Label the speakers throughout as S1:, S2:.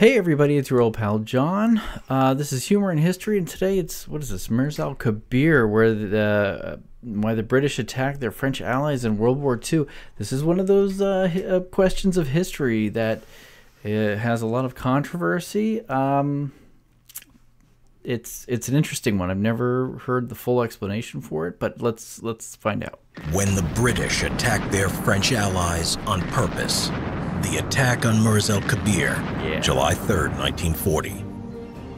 S1: Hey everybody, it's your old pal John. Uh, this is Humor in History, and today it's what is this? Mers el Kabir, where the uh, why the British attacked their French allies in World War II. This is one of those uh, uh questions of history that uh, has a lot of controversy. Um, it's it's an interesting one. I've never heard the full explanation for it, but let's let's find out.
S2: When the British attacked their French allies on purpose. The attack on Mers el Kabir, yeah. July 3, 1940.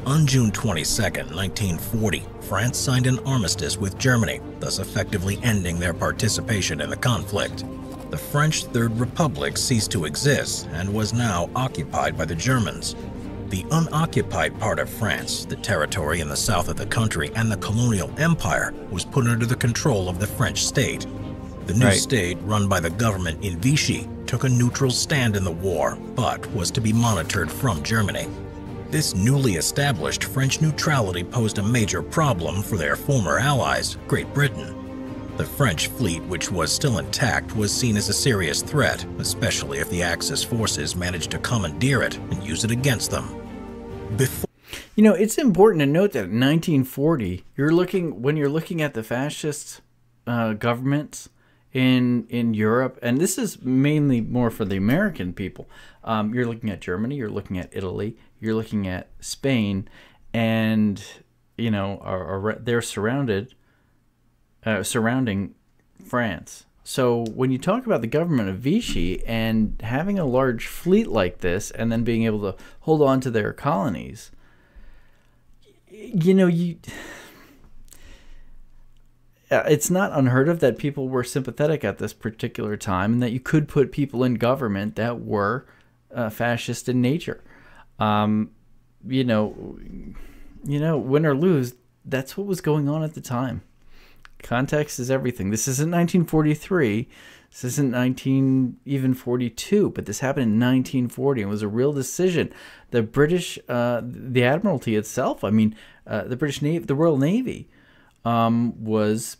S2: On June 22, 1940, France signed an armistice with Germany, thus effectively ending their participation in the conflict. The French Third Republic ceased to exist and was now occupied by the Germans. The unoccupied part of France, the territory in the south of the country, and the colonial empire was put under the control of the French state. The new right. state, run by the government in Vichy, took a neutral stand in the war, but was to be monitored from Germany. This newly established French neutrality posed a major problem for their former allies, Great Britain. The French fleet, which was still intact, was seen as a serious threat, especially if the Axis forces managed to commandeer it and use it against them.
S1: Before you know, it's important to note that in 1940, you're looking when you're looking at the fascist uh, governments, in in Europe, and this is mainly more for the American people. Um, you're looking at Germany, you're looking at Italy, you're looking at Spain, and you know are, are they're surrounded uh, surrounding France. So when you talk about the government of Vichy and having a large fleet like this, and then being able to hold on to their colonies, you know you it's not unheard of that people were sympathetic at this particular time and that you could put people in government that were uh, fascist in nature. Um, you know, you know, win or lose, that's what was going on at the time. Context is everything. This isn't 1943. This isn't 19 even 42, but this happened in 1940 and was a real decision. The British, uh, the Admiralty itself, I mean, uh, the British Navy, the Royal Navy, um, was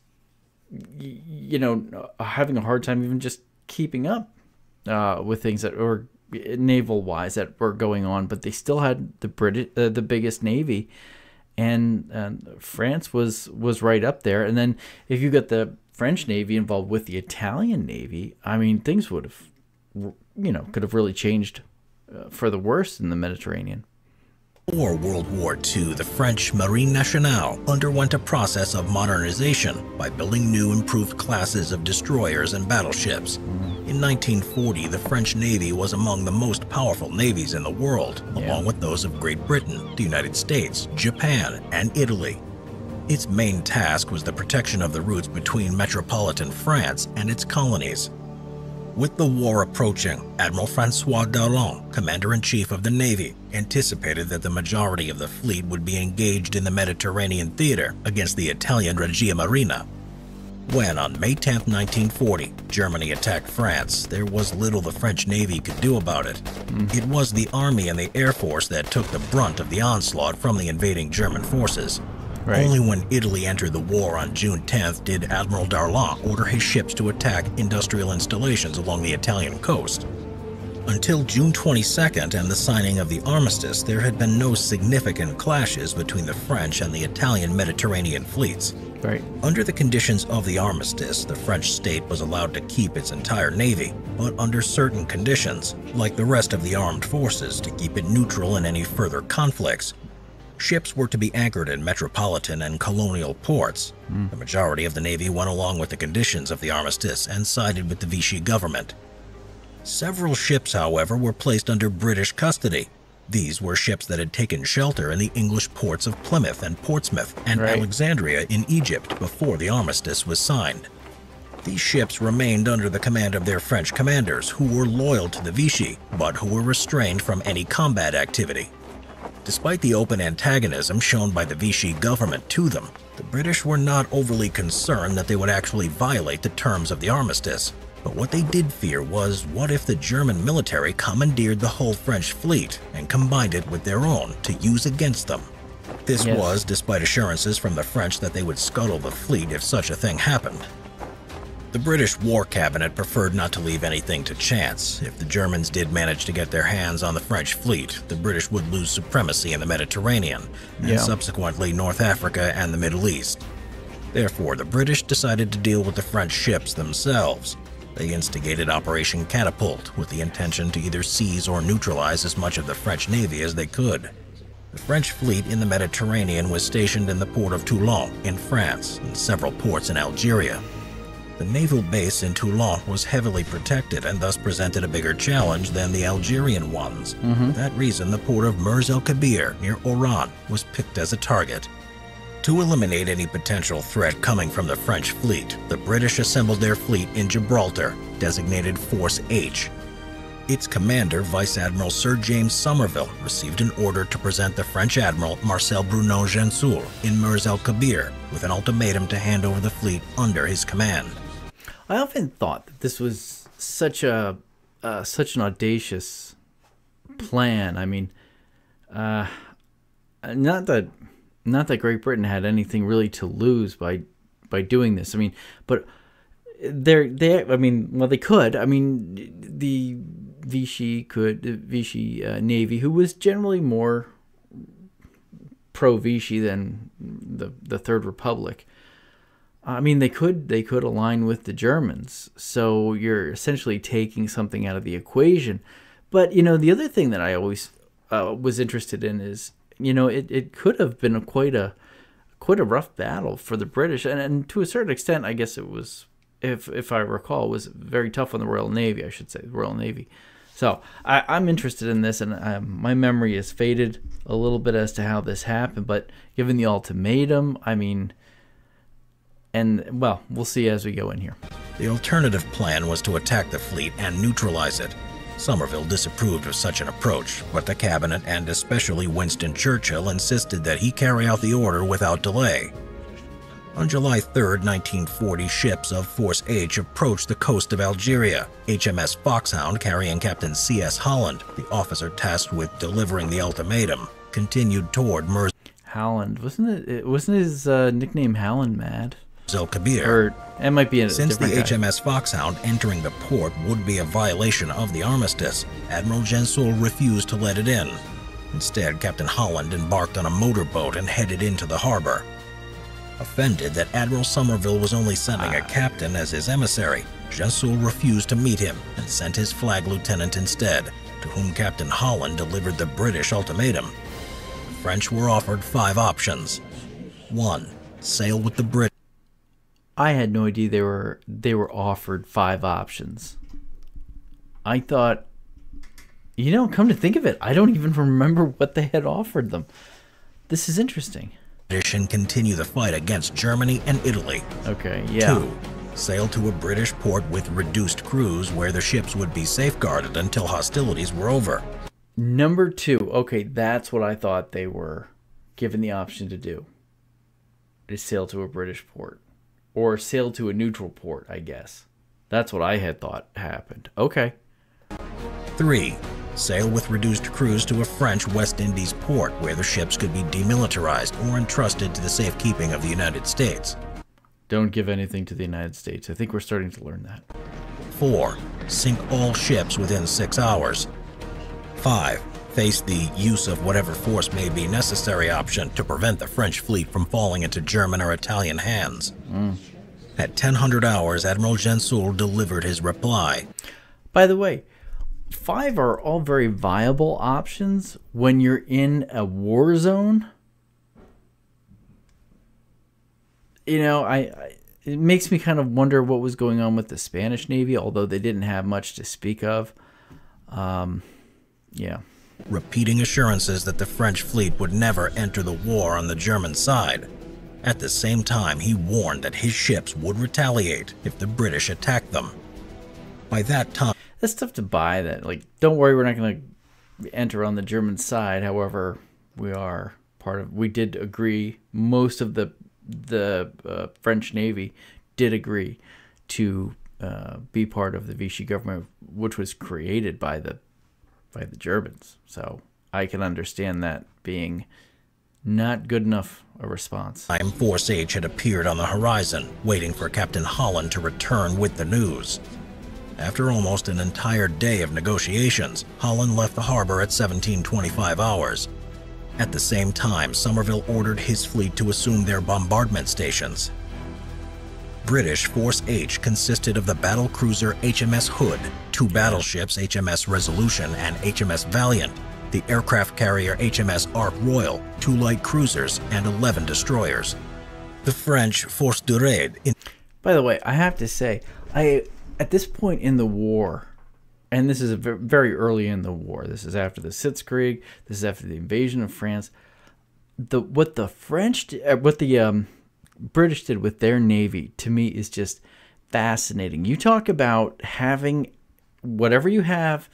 S1: you know, having a hard time even just keeping up uh, with things that were naval wise that were going on, but they still had the British, uh, the biggest navy, and, and France was was right up there. And then if you got the French navy involved with the Italian navy, I mean, things would have, you know, could have really changed uh, for the worse in the Mediterranean.
S2: Before World War II, the French Marine Nationale underwent a process of modernization by building new improved classes of destroyers and battleships. In 1940, the French Navy was among the most powerful navies in the world, yeah. along with those of Great Britain, the United States, Japan, and Italy. Its main task was the protection of the routes between metropolitan France and its colonies. With the war approaching, Admiral Francois Darlan, Commander-in-Chief of the Navy, anticipated that the majority of the fleet would be engaged in the Mediterranean theater against the Italian Regia Marina. When, on May 10, 1940, Germany attacked France, there was little the French Navy could do about it. Mm. It was the Army and the Air Force that took the brunt of the onslaught from the invading German forces. Right. Only when Italy entered the war on June 10th did Admiral Darlan order his ships to attack industrial installations along the Italian coast. Until June 22nd and the signing of the armistice, there had been no significant clashes between the French and the Italian Mediterranean fleets.
S1: Right.
S2: Under the conditions of the armistice, the French state was allowed to keep its entire navy, but under certain conditions, like the rest of the armed forces, to keep it neutral in any further conflicts, Ships were to be anchored in metropolitan and colonial ports. Mm. The majority of the Navy went along with the conditions of the armistice and sided with the Vichy government. Several ships, however, were placed under British custody. These were ships that had taken shelter in the English ports of Plymouth and Portsmouth and right. Alexandria in Egypt before the armistice was signed. These ships remained under the command of their French commanders, who were loyal to the Vichy, but who were restrained from any combat activity. Despite the open antagonism shown by the Vichy government to them, the British were not overly concerned that they would actually violate the terms of the armistice. But what they did fear was what if the German military commandeered the whole French fleet and combined it with their own to use against them? This yes. was despite assurances from the French that they would scuttle the fleet if such a thing happened. The British War Cabinet preferred not to leave anything to chance. If the Germans did manage to get their hands on the French fleet, the British would lose supremacy in the Mediterranean, and
S1: Yeah.
S2: subsequently North Africa and the Middle East. Therefore, the British decided to deal with the French ships themselves. They instigated Operation Catapult with the intention to either seize or neutralize as much of the French Navy as they could. The French fleet in the Mediterranean was stationed in the port of Toulon in France and several ports in Algeria. The naval base in Toulon was heavily protected and thus presented a bigger challenge than the Algerian ones. Mm-hmm. For that reason, the port of Mers el Kabir near Oran was picked as a target. To eliminate any potential threat coming from the French fleet, the British assembled their fleet in Gibraltar, designated Force H. Its commander, Vice Admiral Sir James Somerville, received an order to present the French Admiral Marcel Bruno Gensoul in Mers el Kabir with an ultimatum to hand over the fleet under his command.
S1: I often thought that this was such a uh, such an audacious plan. I mean, uh, not that not that Great Britain had anything really to lose by by doing this. I mean, but they're they. I mean, well, they could. I mean, the Vichy could Vichy uh, Navy, who was generally more pro Vichy than the the Third Republic. I mean, they could they could align with the Germans, so you're essentially taking something out of the equation. But you know, the other thing that I always uh, was interested in is, you know, it, it could have been a quite a quite a rough battle for the British, and, and to a certain extent, I guess it was, if if I recall, was very tough on the Royal Navy. I should say, the Royal Navy. So I, I'm interested in this, and um, my memory is faded a little bit as to how this happened. But given the ultimatum, I mean, and well, we'll see as we go in here.
S2: The alternative plan was to attack the fleet and neutralize it. Somerville disapproved of such an approach, but the cabinet and especially Winston Churchill insisted that he carry out the order without delay. On July 3, 1940, ships of Force H approached the coast of Algeria. HMS Foxhound, carrying Captain C.S. Holland, the officer tasked with delivering the ultimatum, continued toward Mers
S1: Howland wasn't it? it wasn't his uh, nickname Holland Mad?
S2: El Kabir.
S1: Or it might be a
S2: Since the
S1: guy.
S2: HMS Foxhound entering the port would be a violation of the armistice, Admiral Gensoul refused to let it in. Instead, Captain Holland embarked on a motorboat and headed into the harbor. Offended that Admiral Somerville was only sending a ah. captain as his emissary, Gensoul refused to meet him and sent his flag lieutenant instead, to whom Captain Holland delivered the British ultimatum. The French were offered five options. 1. Sail with the British.
S1: I had no idea they were they were offered five options. I thought, you know, come to think of it, I don't even remember what they had offered them. This is interesting.
S2: and continue the fight against Germany and Italy.
S1: Okay, yeah.
S2: Two, sail to a British port with reduced crews where the ships would be safeguarded until hostilities were over.
S1: Number two. Okay, that's what I thought they were given the option to do. To sail to a British port or sail to a neutral port, I guess. That's what I had thought happened. Okay.
S2: 3. Sail with reduced crews to a French West Indies port where the ships could be demilitarized or entrusted to the safekeeping of the United States.
S1: Don't give anything to the United States. I think we're starting to learn that.
S2: 4. Sink all ships within 6 hours. 5 faced the use of whatever force may be necessary option to prevent the French fleet from falling into German or Italian hands. Mm. At 1000 hours, Admiral Gensoul delivered his reply.
S1: By the way, five are all very viable options when you're in a war zone. You know, I, I it makes me kind of wonder what was going on with the Spanish Navy, although they didn't have much to speak of. Um, yeah
S2: repeating assurances that the French fleet would never enter the war on the German side. At the same time, he warned that his ships would retaliate if the British attacked them. By that time,
S1: That's tough to buy that. Like, don't worry, we're not going to enter on the German side. However, we are part of, we did agree, most of the, the uh, French Navy did agree to uh, be part of the Vichy government, which was created by the, by the Germans. So I can understand that being not good enough a response.
S2: Time Force H had appeared on the horizon, waiting for Captain Holland to return with the news. After almost an entire day of negotiations, Holland left the harbor at 1725 hours. At the same time, Somerville ordered his fleet to assume their bombardment stations. British Force H consisted of the battle cruiser HMS Hood, two battleships HMS Resolution and HMS Valiant, the aircraft carrier HMS Ark Royal, two light cruisers, and 11 destroyers. The French Force de Raid.
S1: By the way, I have to say, I at this point in the war, and this is very early in the war. This is after the Sitzkrieg. This is after the invasion of France. The what the French, uh, what the um, British did with their navy, to me is just fascinating. You talk about having whatever you have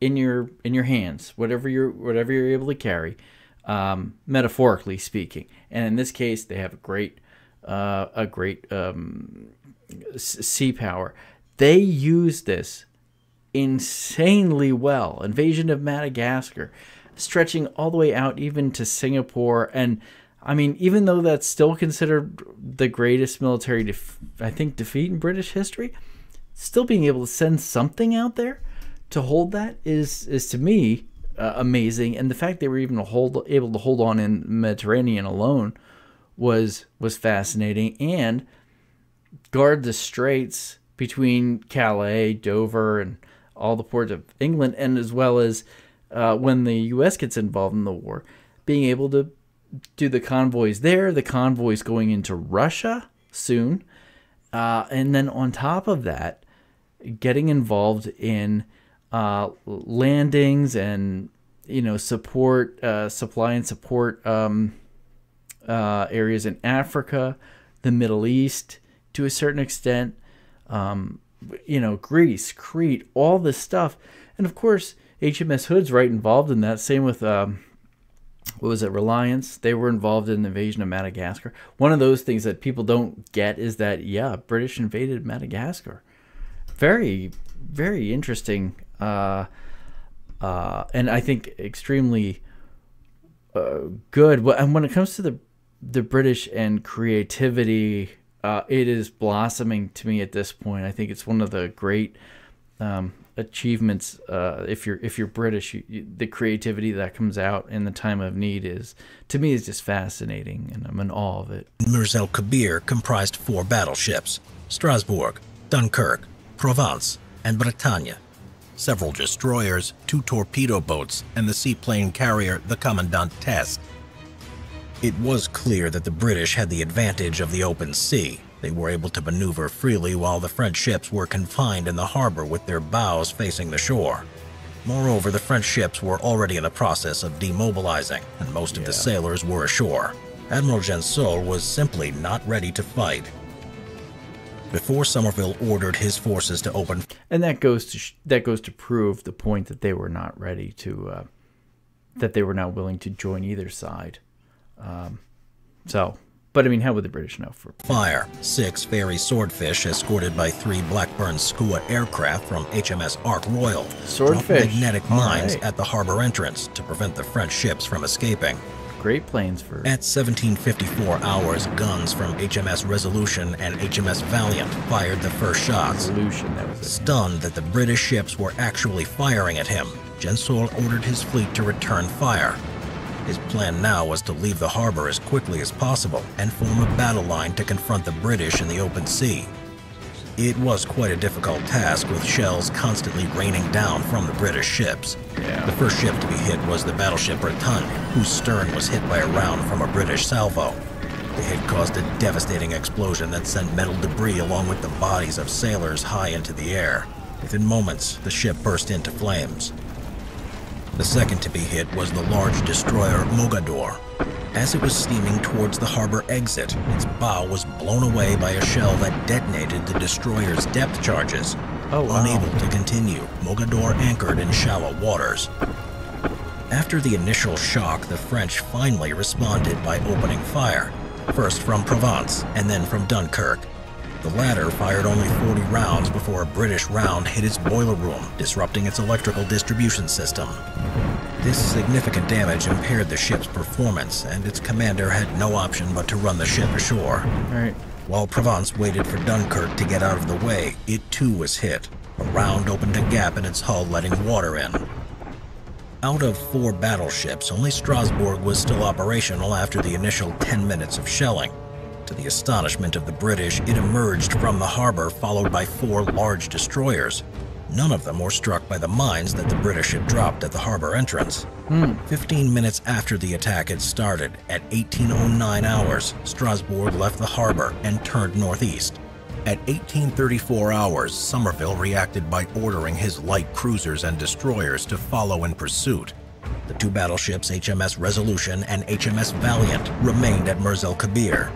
S1: in your in your hands, whatever you're whatever you're able to carry, um, metaphorically speaking. And in this case, they have a great uh, a great um, sea power. They use this insanely well. Invasion of Madagascar, stretching all the way out even to Singapore, and I mean, even though that's still considered the greatest military, def- I think, defeat in British history, still being able to send something out there to hold that is is to me uh, amazing, and the fact they were even hold, able to hold on in Mediterranean alone was was fascinating, and guard the straits between Calais, Dover, and all the ports of England, and as well as uh, when the U.S. gets involved in the war, being able to do the convoys there, the convoys going into Russia soon, uh, and then on top of that, getting involved in uh, landings and you know support uh, supply and support um, uh, areas in Africa, the Middle East to a certain extent, um, you know Greece, Crete, all this stuff, and of course HMS Hood's right involved in that. Same with um, what was it, Reliance? They were involved in the invasion of Madagascar. One of those things that people don't get is that yeah, British invaded Madagascar. Very, very interesting uh, uh, and I think extremely uh, good. And when it comes to the the British and creativity, uh, it is blossoming to me at this point. I think it's one of the great um, achievements. Uh, if you're if you're British, you, you, the creativity that comes out in the time of need is to me is just fascinating, and I'm in awe of it.
S2: El Kabir comprised four battleships: Strasbourg, Dunkirk, Provence, and Bretagne several destroyers, two torpedo boats, and the seaplane carrier the Commandant Teste. It was clear that the British had the advantage of the open sea. They were able to maneuver freely while the French ships were confined in the harbor with their bows facing the shore. Moreover, the French ships were already in the process of demobilizing, and most of yeah. the sailors were ashore. Admiral Gensoul was simply not ready to fight before Somerville ordered his forces to open.
S1: And that goes to sh- that goes to prove the point that they were not ready to, uh, that they were not willing to join either side. Um, so, but I mean, how would the British know? For
S2: fire, six Fairey Swordfish, escorted by three Blackburn Skua aircraft from HMS Ark Royal,
S1: Swordfish
S2: magnetic mines right. at the harbor entrance to prevent the French ships from escaping.
S1: Great planes for.
S2: At 1754 hours, guns from HMS Resolution and HMS Valiant fired the first shots.
S1: Resolution, that was it.
S2: Stunned that the British ships were actually firing at him, Gensoul ordered his fleet to return fire. His plan now was to leave the harbor as quickly as possible and form a battle line to confront the British in the open sea. It was quite a difficult task with shells constantly raining down from the British ships.
S1: Yeah.
S2: The first ship to be hit was the battleship Bretagne, whose stern was hit by a round from a British salvo. The hit caused a devastating explosion that sent metal debris along with the bodies of sailors high into the air. Within moments, the ship burst into flames. The second to be hit was the large destroyer Mogador, as it was steaming towards the harbor exit, its bow was blown away by a shell that detonated the destroyer's depth charges.
S1: Oh, wow.
S2: Unable to continue, Mogador anchored in shallow waters. After the initial shock, the French finally responded by opening fire, first from Provence and then from Dunkirk. The latter fired only 40 rounds before a British round hit its boiler room, disrupting its electrical distribution system. This significant damage impaired the ship's performance, and its commander had no option but to run the ship ashore.
S1: Right.
S2: While Provence waited for Dunkirk to get out of the way, it too was hit. A round opened a gap in its hull, letting water in. Out of four battleships, only Strasbourg was still operational after the initial 10 minutes of shelling. To the astonishment of the British, it emerged from the harbor followed by four large destroyers. None of them were struck by the mines that the British had dropped at the harbor entrance.
S1: Hmm.
S2: 15 minutes after the attack had started, at 1809 hours, Strasbourg left the harbor and turned northeast. At 1834 hours, Somerville reacted by ordering his light cruisers and destroyers to follow in pursuit. The two battleships HMS Resolution and HMS Valiant remained at Mers el Kabir,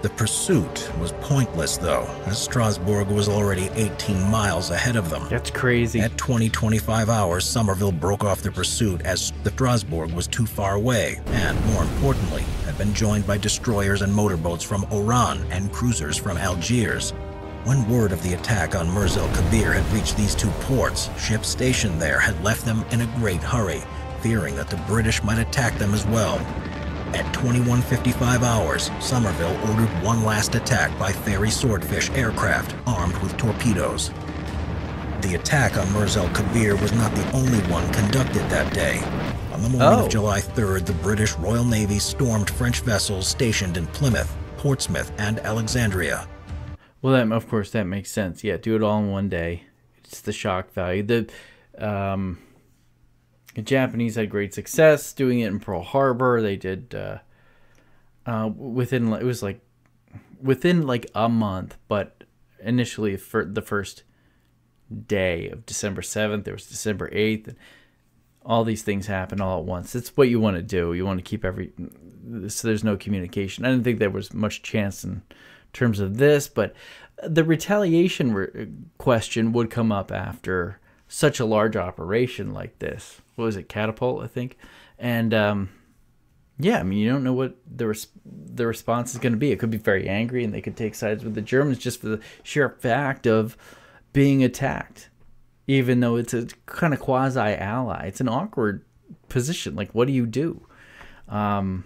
S2: the pursuit was pointless, though, as Strasbourg was already 18 miles ahead of them.
S1: That's crazy.
S2: At 20 25 hours, Somerville broke off the pursuit as the Strasbourg was too far away, and more importantly, had been joined by destroyers and motorboats from Oran and cruisers from Algiers. When word of the attack on Mers el Kabir had reached these two ports, ships stationed there had left them in a great hurry, fearing that the British might attack them as well. At 21.55 hours, Somerville ordered one last attack by Fairey Swordfish aircraft armed with torpedoes. The attack on el Kabir was not the only one conducted that day. On the morning
S1: Oh.
S2: of July 3rd, the British Royal Navy stormed French vessels stationed in Plymouth, Portsmouth, and Alexandria.
S1: Well, that of course that makes sense. Yeah, do it all in one day. It's the shock value. The um, the Japanese had great success doing it in Pearl Harbor. They did uh, uh, within it was like within like a month, but initially for the first day of December seventh, there was December eighth, and all these things happen all at once. It's what you want to do. You want to keep every so there's no communication. I didn't think there was much chance in terms of this, but the retaliation re- question would come up after such a large operation like this. What was it, catapult? I think, and um, yeah, I mean you don't know what the res- the response is going to be. It could be very angry, and they could take sides with the Germans just for the sheer fact of being attacked, even though it's a kind of quasi ally. It's an awkward position. Like, what do you do? Um,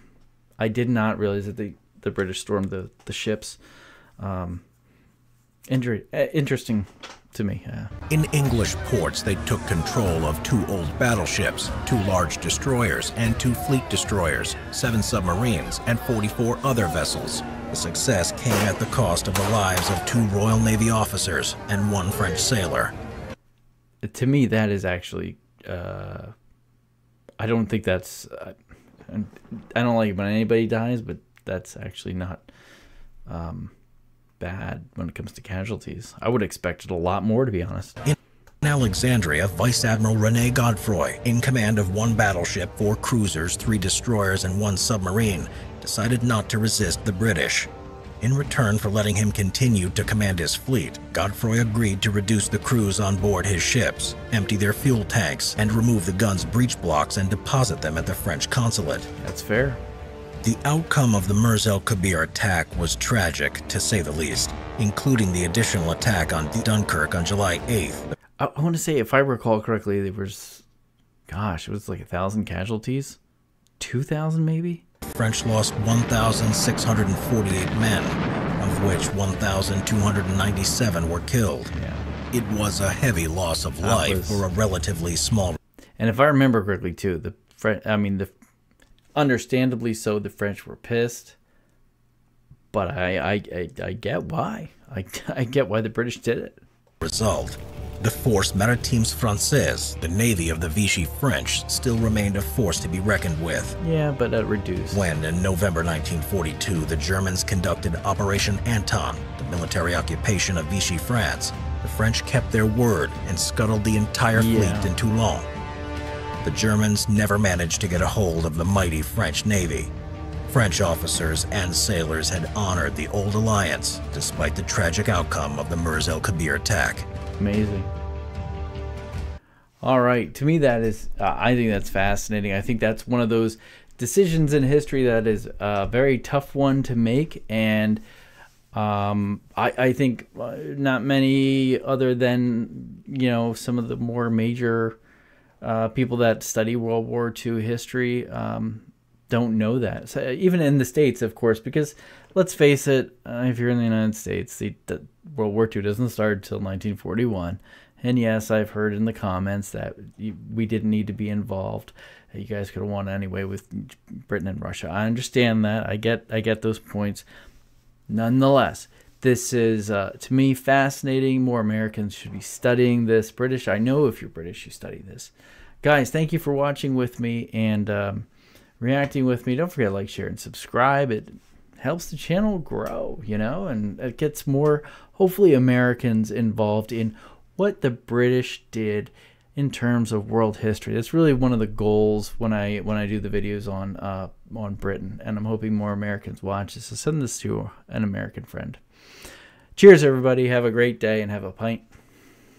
S1: I did not realize that the, the British stormed the, the ships. Um, injury, uh, interesting to me. Uh,
S2: In English ports, they took control of two old battleships, two large destroyers, and two fleet destroyers, seven submarines, and 44 other vessels. The success came at the cost of the lives of two Royal Navy officers and one French sailor.
S1: to me, that is actually. Uh, I don't think that's. Uh, I don't like it when anybody dies, but that's actually not um, bad when it comes to casualties. I would expect it a lot more, to be honest.
S2: In Alexandria, Vice Admiral Rene Godfroy, in command of one battleship, four cruisers, three destroyers, and one submarine, decided not to resist the British. In return for letting him continue to command his fleet, Godfroy agreed to reduce the crews on board his ships, empty their fuel tanks, and remove the guns' breech blocks and deposit them at the French consulate.
S1: That's fair.
S2: The outcome of the Mers el Kabir attack was tragic, to say the least, including the additional attack on Dunkirk on July 8th.
S1: I, I want to say, if I recall correctly, there was, gosh, it was like a thousand casualties, two thousand maybe.
S2: French lost 1,648 men, of which 1,297 were killed.
S1: Yeah.
S2: It was a heavy loss of
S1: That
S2: life
S1: was-
S2: for a relatively small.
S1: And if I remember correctly, too, the French, I mean, the understandably so, the French were pissed. But I, I, I, I get why. I, I get why the British did it.
S2: result. The Force Maritimes Française, the navy of the Vichy French, still remained a force to be reckoned with.
S1: Yeah, but uh, reduced.
S2: When, in November 1942, the Germans conducted Operation Anton, the military occupation of Vichy France, the French kept their word and scuttled the entire
S1: Yeah.
S2: fleet in Toulon. The Germans never managed to get a hold of the mighty French Navy. French officers and sailors had honored the old alliance despite the tragic outcome of the Mers el Kabir attack.
S1: Amazing. All right, to me that is, uh, I think that's fascinating. I think that's one of those decisions in history that is a very tough one to make, and um, I, I think uh, not many other than you know some of the more major uh, people that study World War II history um, don't know that. So even in the states, of course, because let's face it, uh, if you're in the United States, the, the, World War II doesn't start until 1941. And yes, I've heard in the comments that we didn't need to be involved. You guys could have won anyway with Britain and Russia. I understand that. I get I get those points. Nonetheless, this is uh, to me fascinating. More Americans should be studying this. British, I know if you're British, you study this. Guys, thank you for watching with me and um, reacting with me. Don't forget to like, share, and subscribe. It helps the channel grow, you know, and it gets more, hopefully, Americans involved in what the British did in terms of world history. That's really one of the goals when I when I do the videos on uh, on Britain, and I'm hoping more Americans watch this. So send this to an American friend. Cheers, everybody. Have a great day and have a pint.